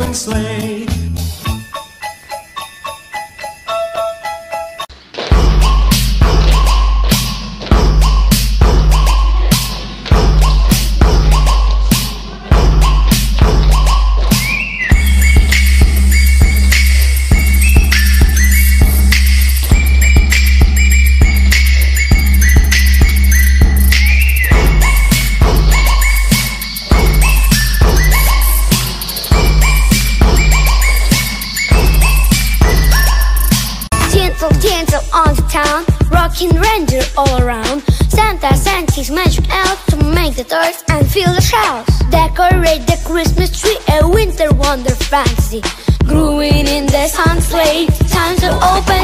Open sleigh. Town, rocking reindeer all around. Santa sent his magic elf to make the toys and fill the shelves. Decorate the Christmas tree, a winter wonder fantasy. Growing in the sun sleigh, time to open